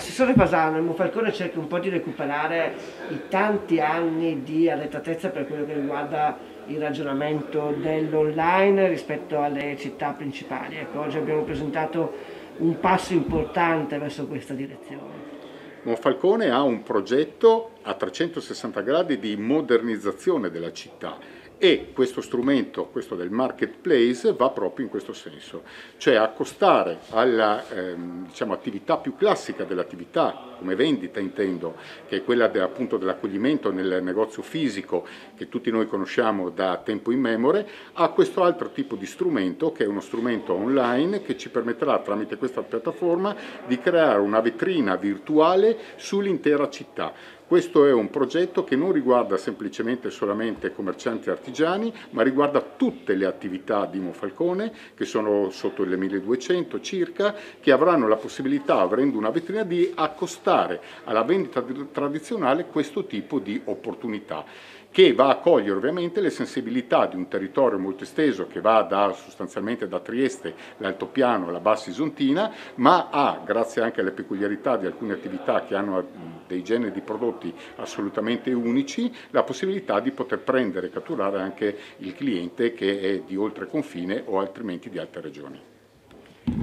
Assessore Fasano, il Monfalcone cerca un po' di recuperare i tanti anni di arretratezza per quello che riguarda il ragionamento dell'online rispetto alle città principali. Ecco, oggi abbiamo presentato un passo importante verso questa direzione. Monfalcone ha un progetto a 360 gradi di modernizzazione della città e questo strumento, questo del marketplace, va proprio in questo senso, cioè accostare alla ehm, diciamo, attività più classica dell'attività, come vendita intendo, che è quella de, appunto dell'accoglimento nel negozio fisico che tutti noi conosciamo da tempo immemore, a questo altro tipo di strumento che è uno strumento online che ci permetterà tramite questa piattaforma di creare una vetrina virtuale sull'intera città questo è un progetto che non riguarda semplicemente solamente commercianti artigiani, ma riguarda tutte le attività di Monfalcone, che sono sotto le 1200 circa, che avranno la possibilità, avendo una vetrina, di accostare alla vendita tradizionale questo tipo di opportunità che va a cogliere ovviamente le sensibilità di un territorio molto esteso che va da, sostanzialmente da Trieste, l'altopiano alla bassa isontina, ma ha, grazie anche alle peculiarità di alcune attività che hanno dei generi di prodotti assolutamente unici, la possibilità di poter prendere e catturare anche il cliente che è di oltre confine o altrimenti di altre regioni.